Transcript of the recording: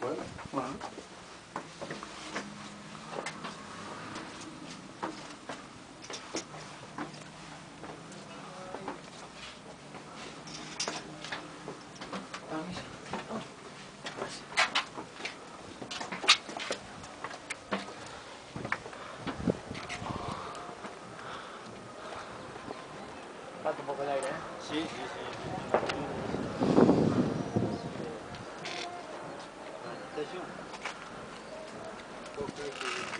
Bueno. ¿eh? Sí, sí, sí. 大丈夫